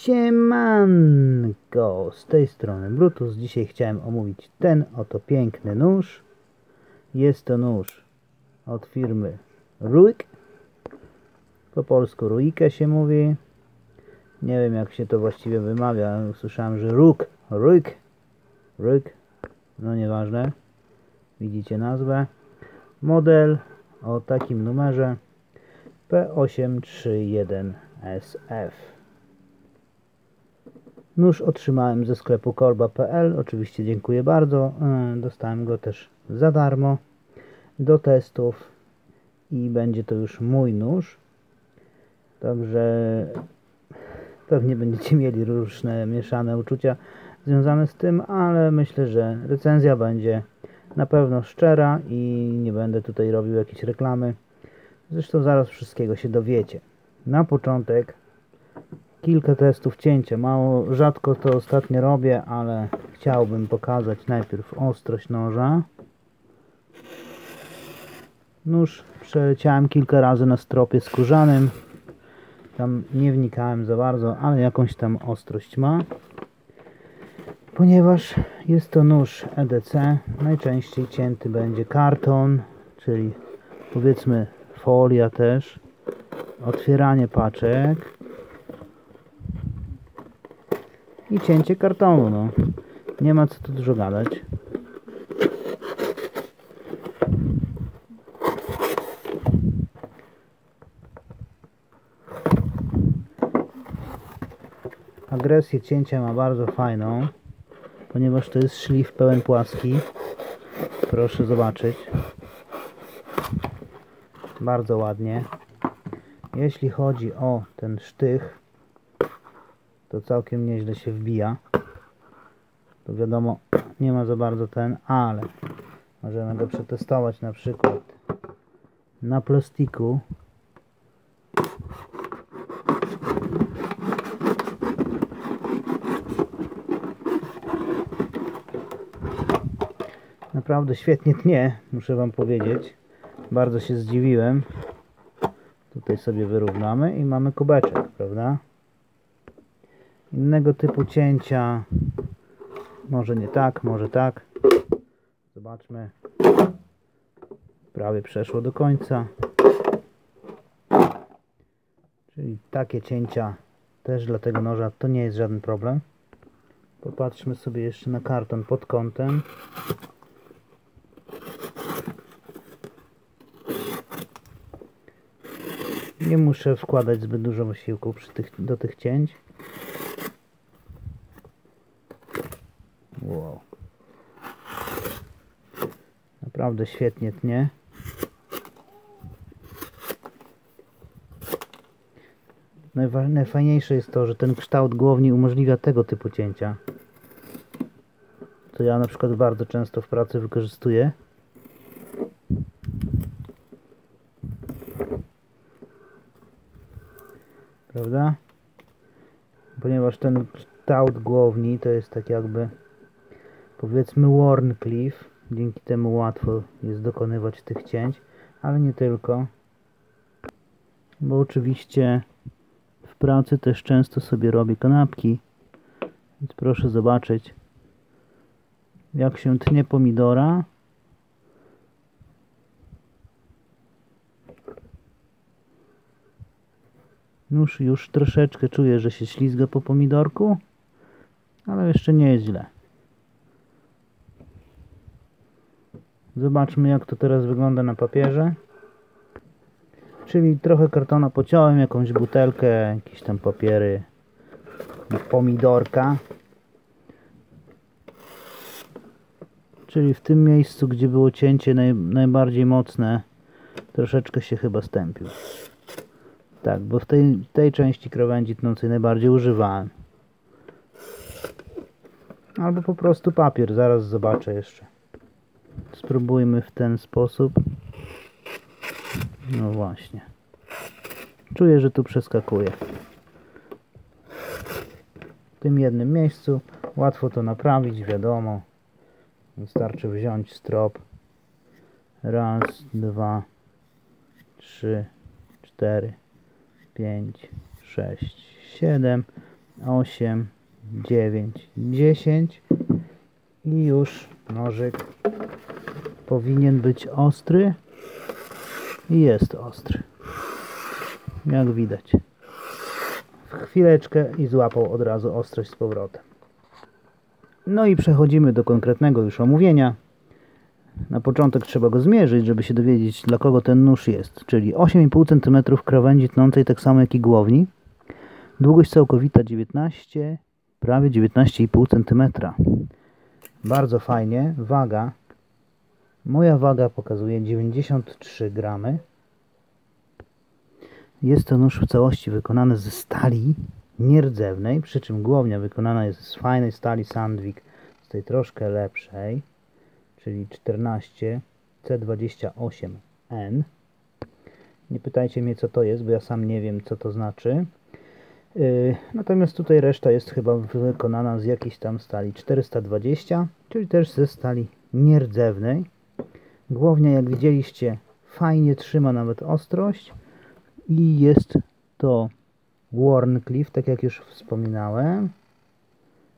Siemanko, z tej strony Brutus. Dzisiaj chciałem omówić ten oto piękny nóż. Jest to nóż od firmy Ruik. Po polsku Ruike się mówi. Nie wiem jak się to właściwie wymawia. Słyszałem, że Ruk, Ruik, Ruik. No nieważne. Widzicie nazwę. Model o takim numerze P831SF. Nóż otrzymałem ze sklepu korba.pl. Oczywiście dziękuję bardzo. E, Dostałem go też za darmo do testów i będzie to już mój nóż. Także pewnie będziecie mieli różne mieszane uczucia związane z tym, ale myślę, że recenzja będzie na pewno szczera i nie będę tutaj robił jakiejś reklamy. Zresztą zaraz wszystkiego się dowiecie. Na początek kilka testów cięcia. Mało, rzadko to ostatnio robię, ale chciałbym pokazać najpierw ostrość noża. Nóż przeleciałem kilka razy na stropie skórzanym. Tam nie wnikałem za bardzo, ale jakąś tam ostrość ma. Ponieważ jest to nóż EDC, najczęściej cięty będzie karton, czyli powiedzmy folia też, otwieranie paczek i cięcie kartonu. No. Nie ma co tu dużo gadać. Agresję cięcia ma bardzo fajną, ponieważ to jest szlif pełen płaski. Proszę zobaczyć. Bardzo ładnie. Jeśli chodzi o ten sztych, to całkiem nieźle się wbija. To wiadomo, nie ma za bardzo ten, ale możemy go przetestować na przykład na plastiku. Naprawdę świetnie tnie, muszę Wam powiedzieć. Bardzo się zdziwiłem. Tutaj sobie wyrównamy i mamy kubeczek, prawda? Innego typu cięcia. Może nie tak, może tak. Zobaczmy. Prawie przeszło do końca. Czyli takie cięcia też dla tego noża to nie jest żaden problem. Popatrzmy sobie jeszcze na karton pod kątem. Nie muszę wkładać zbyt dużo wysiłku tych, do tych cięć. Wow. Naprawdę świetnie tnie. Najfajniejsze jest to, że ten kształt głowni umożliwia tego typu cięcia. Co ja na przykład bardzo często w pracy wykorzystuję. Prawda? Ponieważ ten kształt głowni to jest tak jakby powiedzmy Warncliffe. Dzięki temu łatwo jest dokonywać tych cięć, ale nie tylko. Bo oczywiście w pracy też często sobie robię kanapki. Więc proszę zobaczyć jak się tnie pomidora. Już, już troszeczkę czuję, że się ślizga po pomidorku, ale jeszcze nie jest źle. Zobaczmy jak to teraz wygląda na papierze. Czyli trochę kartona pociąłem, jakąś butelkę, jakieś tam papiery, pomidorka. Czyli w tym miejscu, gdzie było cięcie naj, najbardziej mocne, troszeczkę się chyba stępił. Tak, bo w tej, tej części krawędzi tnącej najbardziej używałem. Albo po prostu papier, zaraz zobaczę jeszcze. Spróbujmy w ten sposób. No właśnie. Czuję, że tu przeskakuje. W tym jednym miejscu łatwo to naprawić, wiadomo. Wystarczy wziąć strop. Raz, dwa, trzy, cztery, pięć, sześć, siedem. 8, 9, 10 i już nożyk powinien być ostry. I jest ostry. Jak widać. Chwileczkę i złapał od razu ostrość z powrotem. No i przechodzimy do konkretnego już omówienia. Na początek trzeba go zmierzyć, żeby się dowiedzieć dla kogo ten nóż jest, czyli 8,5 cm krawędzi tnącej tak samo jak i głowni, długość całkowita 19, prawie 19,5 cm. Bardzo fajnie, waga, moja waga pokazuje 93 gramy. Jest to nóż w całości wykonany ze stali nierdzewnej, przy czym głownia wykonana jest z fajnej stali Sandvik, z tej troszkę lepszej czyli 14 C28N. Nie pytajcie mnie co to jest, bo ja sam nie wiem co to znaczy. Yy, natomiast tutaj reszta jest chyba wykonana z jakiejś tam stali 420, czyli też ze stali nierdzewnej. Głownia jak widzieliście fajnie trzyma nawet ostrość i jest to Warncliffe, tak jak już wspominałem,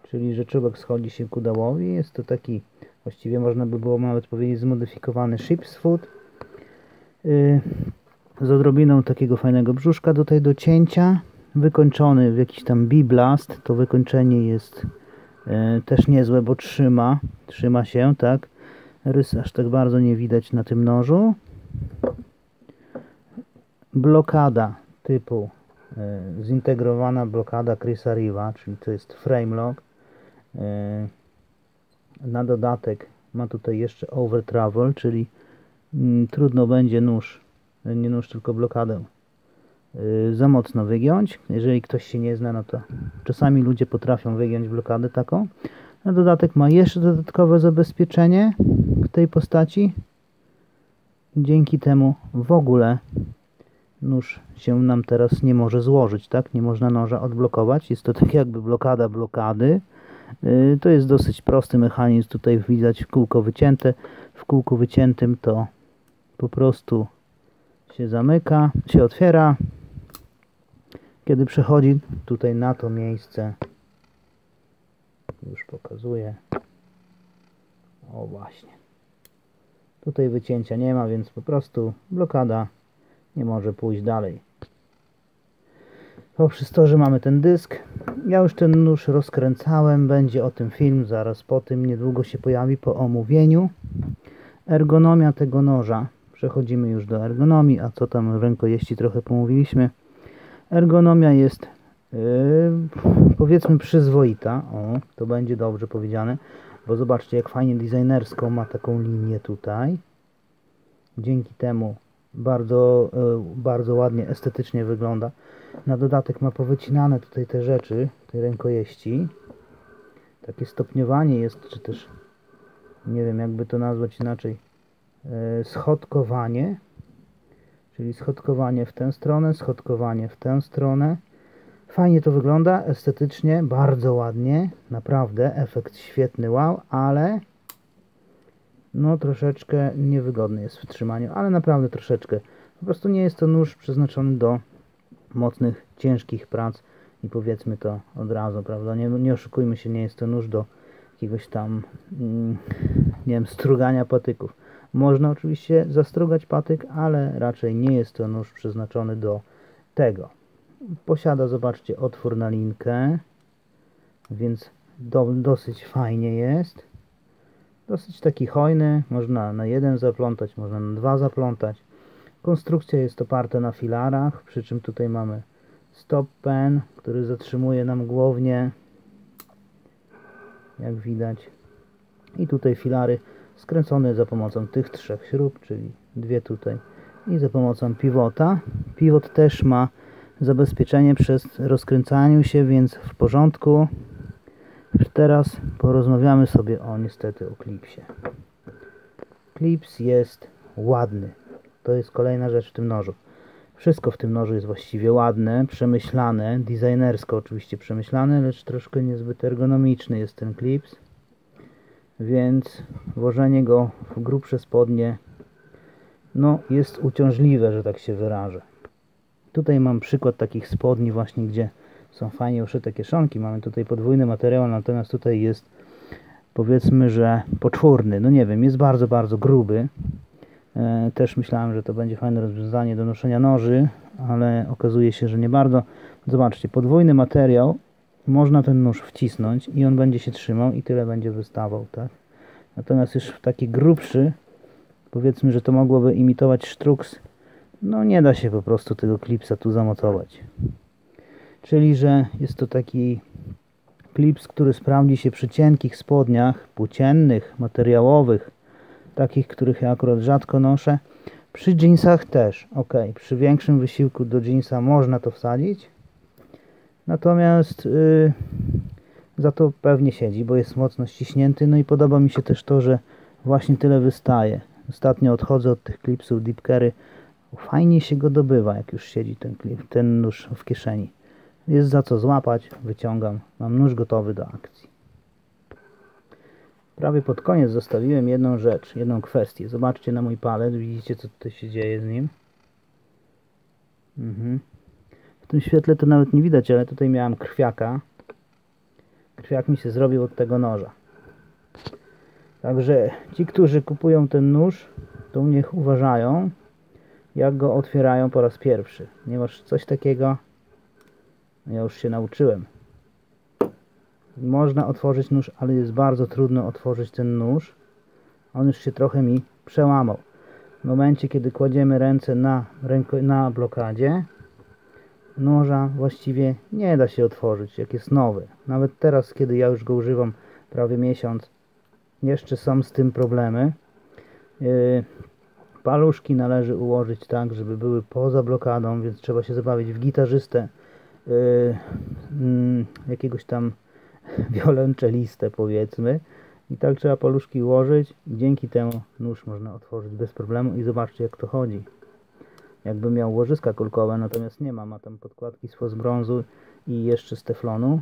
czyli że czubek schodzi się ku dołowi. Jest to taki Właściwie można by było nawet powiedzieć zmodyfikowany ship's food. Yy, z odrobiną takiego fajnego brzuszka do cięcia. Wykończony w jakiś tam B-blast. To wykończenie jest yy, też niezłe, bo trzyma. Trzyma się, tak. Rys aż tak bardzo nie widać na tym nożu. Blokada typu yy, zintegrowana blokada Chrisa Riva, czyli to jest frame lock. Yy, na dodatek ma tutaj jeszcze over travel, czyli mm, trudno będzie nóż, nie nóż, tylko blokadę za mocno wygiąć. Jeżeli ktoś się nie zna, no to czasami ludzie potrafią wygiąć blokadę taką. Na dodatek ma jeszcze dodatkowe zabezpieczenie w tej postaci. Dzięki temu w ogóle nóż się nam teraz nie może złożyć, tak? Nie można noża odblokować. Jest to tak jakby blokada blokady. Y, to jest dosyć prosty mechanizm. Tutaj widać kółko wycięte. W kółku wyciętym to po prostu się zamyka, się otwiera. Kiedy przechodzi tutaj na to miejsce, już pokazuję. O właśnie. Tutaj wycięcia nie ma, więc po prostu blokada nie może pójść dalej. Poprzez to, że mamy ten dysk, ja już ten nóż rozkręcałem, będzie o tym film zaraz po tym, niedługo się pojawi po omówieniu. Ergonomia tego noża, przechodzimy już do ergonomii, a co tam rękojeści trochę pomówiliśmy. Ergonomia jest yy, powiedzmy przyzwoita, o, to będzie dobrze powiedziane, bo zobaczcie jak fajnie designersko ma taką linię tutaj. Dzięki temu bardzo, yy, bardzo ładnie, estetycznie wygląda. Na dodatek ma powycinane tutaj te rzeczy, tej rękojeści. Takie stopniowanie jest, czy też nie wiem jakby to nazwać inaczej. E, schodkowanie. Czyli schodkowanie w tę stronę, schodkowanie w tę stronę. Fajnie to wygląda, estetycznie, bardzo ładnie. Naprawdę, efekt świetny, wow, ale no troszeczkę niewygodny jest w trzymaniu, ale naprawdę troszeczkę. Po prostu nie jest to nóż przeznaczony do mocnych, ciężkich prac i powiedzmy to od razu, prawda? Nie, nie oszukujmy się, nie jest to nóż do jakiegoś tam, mm, nie wiem, strugania patyków. Można oczywiście zastrugać patyk, ale raczej nie jest to nóż przeznaczony do tego. Posiada, zobaczcie, otwór na linkę, więc do, dosyć fajnie jest. Dosyć taki hojny, można na jeden zaplątać, można na dwa zaplątać. Konstrukcja jest oparta na filarach, przy czym tutaj mamy stop pen, który zatrzymuje nam głownie, jak widać. I tutaj filary skręcone za pomocą tych trzech śrub, czyli dwie tutaj i za pomocą pivota. Pivot też ma zabezpieczenie przez rozkręcaniu się, więc w porządku. Teraz porozmawiamy sobie o niestety o klipsie. Klips jest ładny. To jest kolejna rzecz w tym nożu. Wszystko w tym nożu jest właściwie ładne, przemyślane, designersko oczywiście przemyślane, lecz troszkę niezbyt ergonomiczny jest ten klips. Więc włożenie go w grubsze spodnie no, jest uciążliwe, że tak się wyrażę. Tutaj mam przykład takich spodni właśnie, gdzie są fajnie uszyte kieszonki. Mamy tutaj podwójny materiał, natomiast tutaj jest powiedzmy, że poczwórny. No nie wiem, jest bardzo, bardzo gruby. E, też myślałem, że to będzie fajne rozwiązanie do noszenia noży, ale okazuje się, że nie bardzo. Zobaczcie, podwójny materiał, można ten nóż wcisnąć i on będzie się trzymał i tyle będzie wystawał, tak? Natomiast już taki grubszy, powiedzmy, że to mogłoby imitować sztruks, no nie da się po prostu tego klipsa tu zamocować. Czyli, że jest to taki klips, który sprawdzi się przy cienkich spodniach, płóciennych, materiałowych, takich, których ja akurat rzadko noszę. Przy jeansach też, ok, przy większym wysiłku do jeansa można to wsadzić, natomiast yy, za to pewnie siedzi, bo jest mocno ściśnięty, no i podoba mi się też to, że właśnie tyle wystaje. Ostatnio odchodzę od tych klipsów Deep fajnie się go dobywa, jak już siedzi ten, klip, ten nóż w kieszeni. Jest za co złapać, wyciągam, mam nóż gotowy do akcji. Prawie pod koniec zostawiłem jedną rzecz, jedną kwestię. Zobaczcie na mój palec, widzicie co tutaj się dzieje z nim. Mhm. Tym świetle to nawet nie widać, ale tutaj miałem krwiaka. Krwiak mi się zrobił od tego noża. Także ci, którzy kupują ten nóż, to niech uważają, jak go otwierają po raz pierwszy. Ponieważ coś takiego ja już się nauczyłem. Można otworzyć nóż, ale jest bardzo trudno otworzyć ten nóż. On już się trochę mi przełamał. W momencie, kiedy kładziemy ręce na, na blokadzie, noża właściwie nie da się otworzyć, jak jest nowy. Nawet teraz, kiedy ja już go używam prawie miesiąc, jeszcze są z tym problemy. Yy, paluszki należy ułożyć tak, żeby były poza blokadą, więc trzeba się zabawić w gitarzystę yy, yy, jakiegoś tam wiolonczelistę powiedzmy i tak trzeba paluszki ułożyć dzięki temu nóż można otworzyć bez problemu i zobaczcie jak to chodzi jakby miał łożyska kulkowe, natomiast nie ma, ma tam podkładki z fosbrązu i jeszcze z teflonu.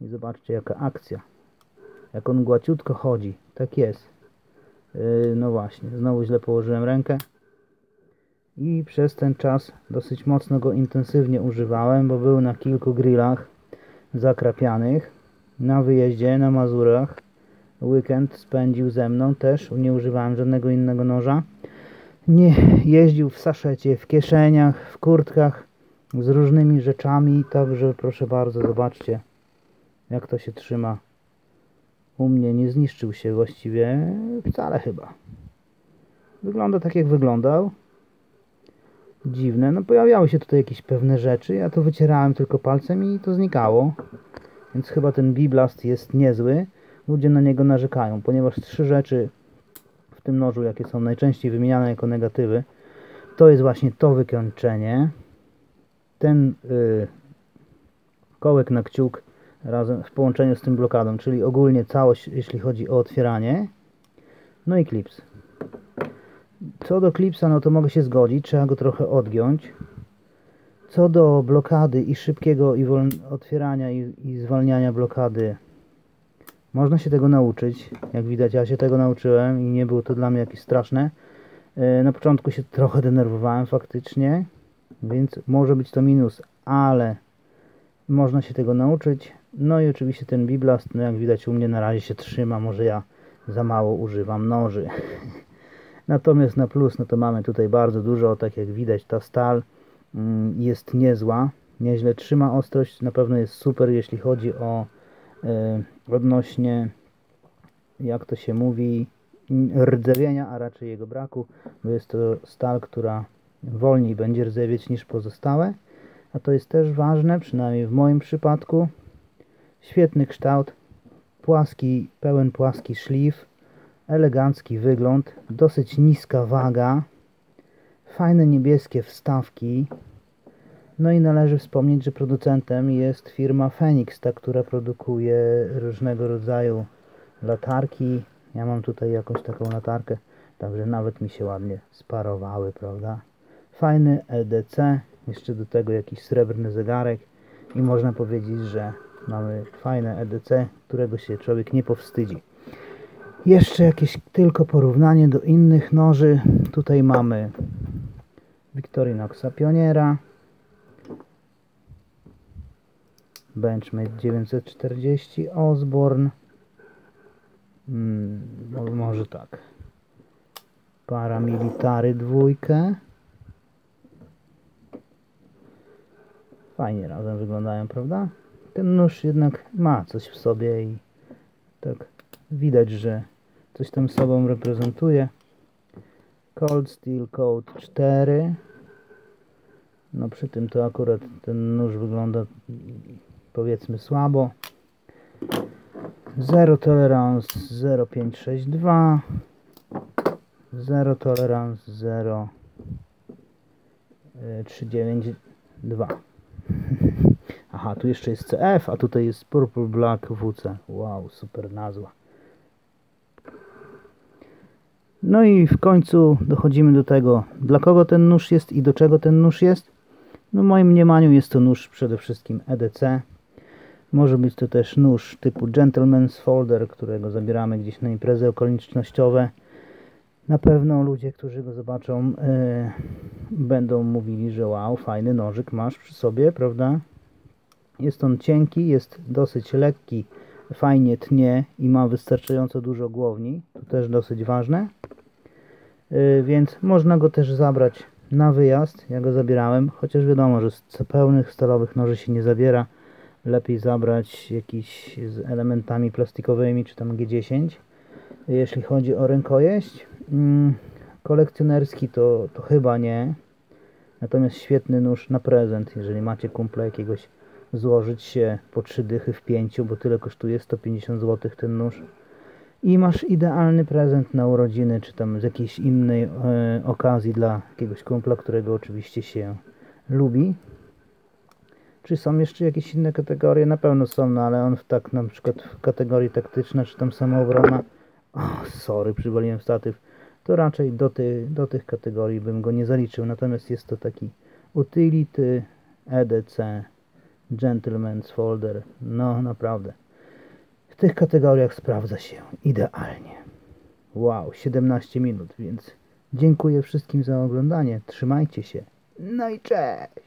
I zobaczcie jaka akcja. Jak on głaciutko chodzi, tak jest. Yy, no właśnie, znowu źle położyłem rękę. I przez ten czas dosyć mocno go intensywnie używałem, bo był na kilku grillach zakrapianych. Na wyjeździe na Mazurach. Weekend spędził ze mną też, nie używałem żadnego innego noża. Nie jeździł w saszecie, w kieszeniach, w kurtkach z różnymi rzeczami, także proszę bardzo, zobaczcie jak to się trzyma. U mnie nie zniszczył się właściwie wcale chyba. Wygląda tak jak wyglądał dziwne. No pojawiały się tutaj jakieś pewne rzeczy. Ja to wycierałem tylko palcem i to znikało. Więc chyba ten Biblast jest niezły. Ludzie na niego narzekają, ponieważ trzy rzeczy tym nożu, jakie są najczęściej wymieniane jako negatywy, to jest właśnie to wykończenie, ten yy, kołek na kciuk razem w połączeniu z tym blokadą, czyli ogólnie całość, jeśli chodzi o otwieranie, no i klips. Co do klipsa, no to mogę się zgodzić, trzeba go trochę odgiąć. Co do blokady i szybkiego i otwierania i, i zwalniania blokady, można się tego nauczyć. Jak widać, ja się tego nauczyłem i nie było to dla mnie jakieś straszne. Na początku się trochę denerwowałem faktycznie, więc może być to minus, ale można się tego nauczyć. No i oczywiście ten Biblast, no jak widać u mnie na razie się trzyma, może ja za mało używam noży. Natomiast na plus, no to mamy tutaj bardzo dużo, tak jak widać ta stal mm, jest niezła, nieźle trzyma ostrość, na pewno jest super, jeśli chodzi o e, odnośnie, jak to się mówi, rdzewienia, a raczej jego braku, bo jest to stal, która wolniej będzie rdzewieć niż pozostałe, a to jest też ważne, przynajmniej w moim przypadku. Świetny kształt, płaski, pełen płaski szlif, elegancki wygląd, dosyć niska waga, fajne niebieskie wstawki. No i należy wspomnieć, że producentem jest firma Phoenix, ta, która produkuje różnego rodzaju latarki. Ja mam tutaj jakąś taką latarkę, także nawet mi się ładnie sparowały, prawda? Fajny EDC, jeszcze do tego jakiś srebrny zegarek i można powiedzieć, że mamy fajne EDC, którego się człowiek nie powstydzi. Jeszcze jakieś tylko porównanie do innych noży. Tutaj mamy Victorinoxa Pioniera. Benchmade 940 Osborne. Hmm, mo- może tak. Paramilitary dwójkę. Fajnie razem wyglądają, prawda? Ten nóż jednak ma coś w sobie i tak widać, że coś tam sobą reprezentuje. Cold Steel Code 4. No przy tym to akurat ten nóż wygląda powiedzmy słabo. Zero Tolerance 0562 Zero Tolerance 0 y, 392 Aha, tu jeszcze jest CF, a tutaj jest Purple Black WC. Wow, super nazwa. No i w końcu dochodzimy do tego, dla kogo ten nóż jest i do czego ten nóż jest. No w moim mniemaniu jest to nóż przede wszystkim EDC. Może być to też nóż typu Gentleman's Folder, którego zabieramy gdzieś na imprezy okolicznościowe. Na pewno ludzie, którzy go zobaczą, e, będą mówili, że wow, fajny nożyk masz przy sobie, prawda? Jest on cienki, jest dosyć lekki, fajnie tnie i ma wystarczająco dużo głowni. To też dosyć ważne. Yy, więc można go też zabrać na wyjazd. Ja go zabierałem, chociaż wiadomo, że z pełnych stalowych noży się nie zabiera. Lepiej zabrać jakiś z elementami plastikowymi, czy tam G10. Jeśli chodzi o rękojeść, mm, kolekcjonerski to, to chyba nie. Natomiast świetny nóż na prezent, jeżeli macie kumple jakiegoś złożyć się po trzy dychy w pięciu, bo tyle kosztuje 150 zł ten nóż. I masz idealny prezent na urodziny, czy tam z jakiejś innej e, okazji dla jakiegoś kumpla, którego oczywiście się lubi. Czy są jeszcze jakieś inne kategorie? Na pewno są, no ale on w tak na przykład w kategorii taktyczna, czy tam samoobrona. O, sorry, przywaliłem statyw. To raczej do, ty, do tych kategorii bym go nie zaliczył. Natomiast jest to taki utility, EDC, Gentleman's Folder. No, naprawdę. W tych kategoriach sprawdza się idealnie. Wow, 17 minut, więc dziękuję wszystkim za oglądanie. Trzymajcie się. No i cześć!